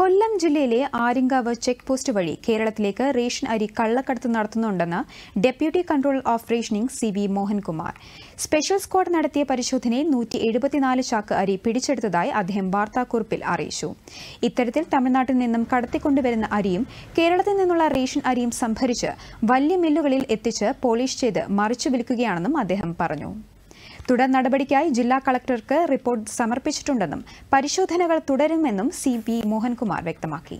കൊല്ലം ജില്ലയിലെ Aryankavu check post വഴി കേരളത്തിലേക്ക് റേഷൻ അരി കള്ളക്കടത്ത് നടത്തുന്നുണ്ടെന്ന് deputy control of rationing C V Mohankumar. Special squad നടത്തിയ പരിശോധനയിൽ നൂറ്റി എഴുപത്തിനാല് ചാക്ക് അരി പിടിച്ചെടുത്തതായി അദ്ദേഹം വാർത്താക്കുറിപ്പിൽ അറിയിച്ചു. ഇത്തരത്തിൽ തമിഴ്നാട്ടിൽ നിന്നും കടത്തിക്കൊണ്ടുവരുന്ന അരിയും കേരളത്തിൽ നിന്നുള്ള റേഷൻ അരിയും സംഭരിച്ച് വലിയ മില്ലുകളിൽ എത്തിച്ച് പോളിഷ് ചെയ്ത് മറിച്ചു വിൽക്കുകയാണെന്നും അദ്ദേഹം പറഞ്ഞു. തുടർ നടപടിക്കായി ജില്ലാ കളക്ടർക്ക് റിപ്പോർട്ട് സമർപ്പിച്ചിട്ടുണ്ടെന്നും പരിശോധനകൾ തുടരുമെന്നും സി പി മോഹൻകുമാർ വ്യക്തമാക്കി.